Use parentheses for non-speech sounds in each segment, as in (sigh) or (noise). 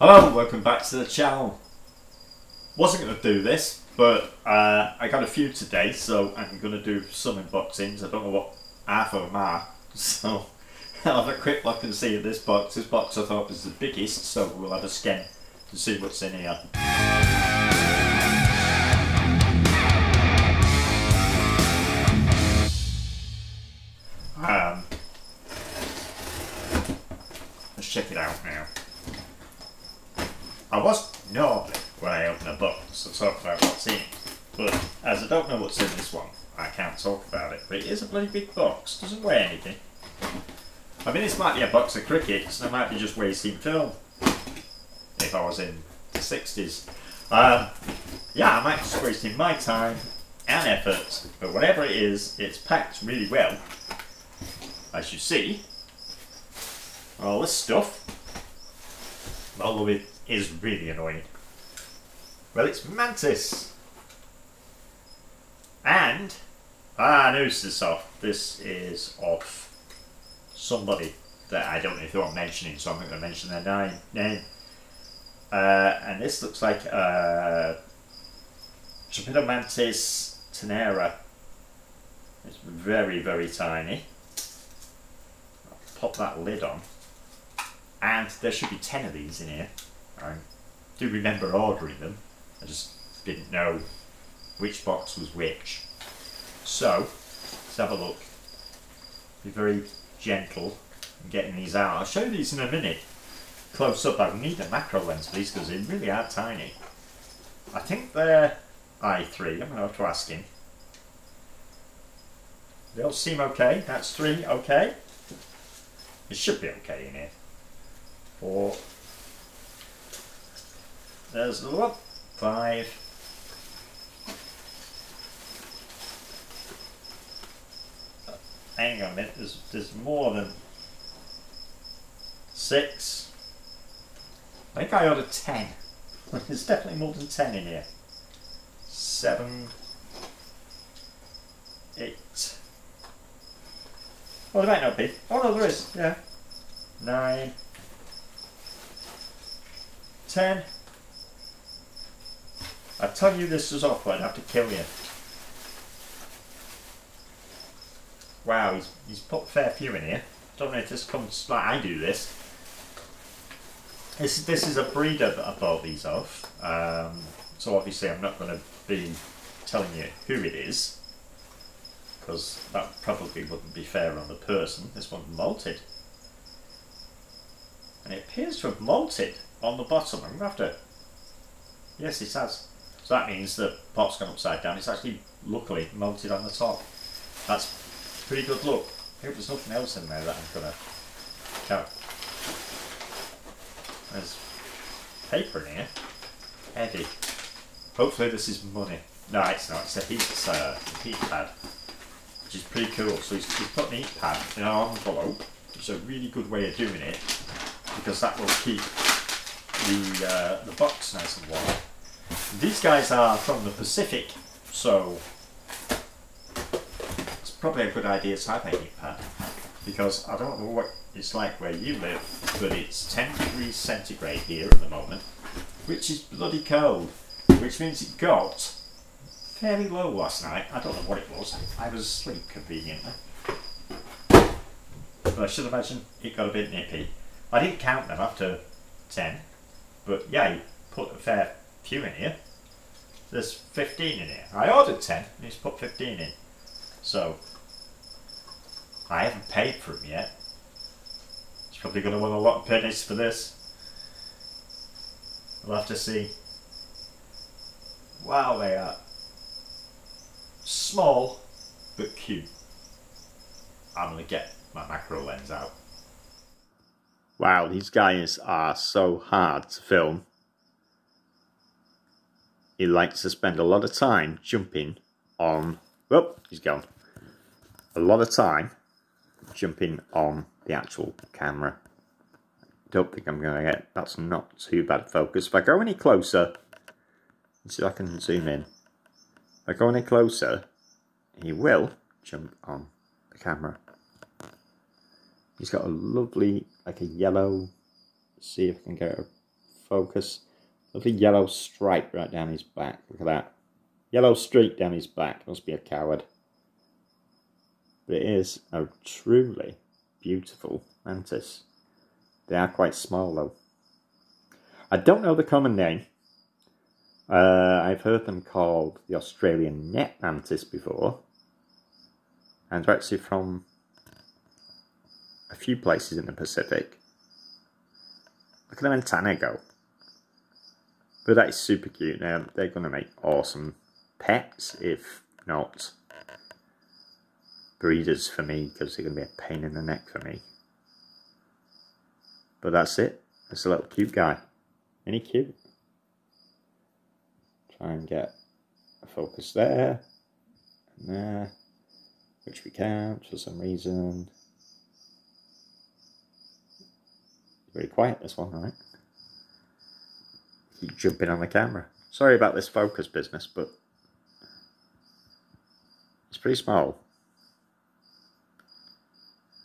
Hello, welcome back to the channel. Wasn't going to do this, but uh, I got a few today, so I'm going to do some unboxings. I don't know what half of them are, (laughs) so I'll have a quick look and see at this box. This box I thought was the biggest, so we'll have a scan to see what's in here. Um, let's check it out now. I was normally when I open a box to talk about what's in it, but as I don't know what's in this one, I can't talk about it. But it is a bloody big box, doesn't weigh anything. I mean, this might be a box of crickets, and I might be just wasting film if I was in the 60s. Um, yeah, I might just wasting my time and effort, but whatever it is, it's packed really well. As you see, all this stuff, of it is really annoying. Well, it's Mantis. And, ah, no, this is off. This is off somebody that I don't know if I'm mentioning, so I'm not going to mention their name. Uh, and this looks like a uh, Mantis tenera. It's very, very tiny. I'll pop that lid on. And there should be 10 of these in here. I do remember ordering them. I just didn't know which box was which. So, let's have a look. Be very gentle in getting these out. I'll show you these in a minute. Close up, I need a macro lens for these because they really are tiny. I think they're i3, I'm going to have to ask him. They all seem okay. That's three, okay. It should be okay in here. Four, there's the one. Five. Hang on a minute, there's, there's more than six. I think I ordered ten. (laughs) there's definitely more than ten in here. Seven. Eight. Oh, there might not be. Oh no, there is, yeah. Nine. Ten. I tell you this is awful, I'd have to kill you. Wow, he's, he's put a fair few in here. Don't know if this comes like I do this. This, this is a breeder that I bought these off. Um, so obviously I'm not going to be telling you who it is. Because that probably wouldn't be fair on the person. This one's malted. And it appears to have malted on the bottom. I'm going to have to... Yes, it has. So that means the pot's gone upside down. It's actually, luckily, melted on the top. That's pretty good luck. I hope there's nothing else in there that I'm going to count. There's paper in here. Heavy. Hopefully this is money. No, it's not. It's a heat, uh, heat pad, which is pretty cool. So he's, he's put an heat pad in an envelope. It's a really good way of doing it because that will keep the uh, the box nice and warm. These guys are from the Pacific, so it's probably a good idea to have a heat pad because I don't know what it's like where you live, but it's 10 degrees centigrade here at the moment, which is bloody cold, which means it got fairly low last night. I don't know what it was. I was asleep conveniently. But I should imagine it got a bit nippy. I didn't count them after 10, but yeah, he put a fair few in here. There's 15 in here. I ordered 10 and he's put 15 in. So, I haven't paid for him yet. He's probably going to want a lot of pennies for this. We'll have to see. Wow, they are small but cute. I'm going to get my macro lens out. Wow, these guys are so hard to film he likes to spend a lot of time jumping on. Oh, he's gone. A lot of time jumping on the actual camera. Don't think I'm going to get. That's not too bad focus. If I go any closer, let's see if I can zoom in. If I go any closer, he will jump on the camera. He's got a lovely, like a yellow. See if I can get a focus. Lovely yellow stripe right down his back. Look at that. Yellow streak down his back. Must be a coward. But it is a truly beautiful mantis. They are quite small though. I don't know the common name. Uh, I've heard them called the Australian net mantis before. And they're actually from a few places in the Pacific. Look at them antennae go. But that is super cute. Now they're going to make awesome pets, if not breeders for me, because they're going to be a pain in the neck for me. But that's it. It's a little cute guy. Any cute? Try and get a focus there and there, which we can't for some reason. Very quiet this one, right? Keep jumping on the camera. Sorry about this focus business, but it's pretty small.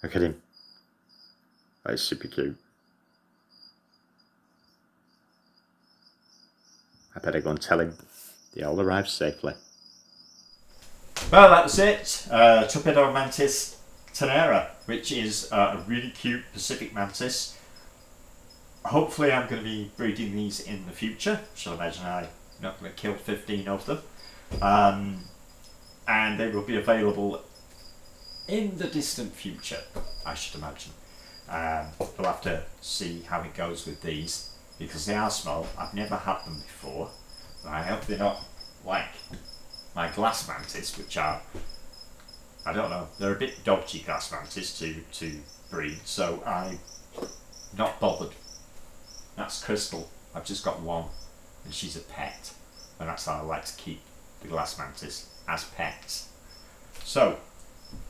Look at him. That is super cute. I better go and tell him they all arrived safely. Well, that's it. Uh, Mantis tenera, which is uh, a really cute Pacific mantis. Hopefully I'm going to be breeding these in the future. I shall imagine I'm not going to kill 15 of them. Um, and they will be available in the distant future, I should imagine. Um, we'll have to see how it goes with these because they are small. I've never had them before. I hope they're not like my glass mantis, which are, I don't know, they're a bit dodgy glass mantis to, to breed, so I'm not bothered. That's Crystal. I've just got one, and she's a pet, and that's how I like to keep the glass mantis as pets. So,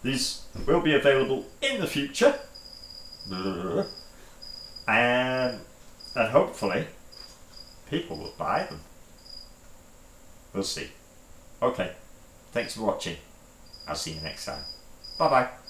these will be available in the future. And and hopefully, people will buy them. We'll see. Okay, thanks for watching. I'll see you next time. Bye bye.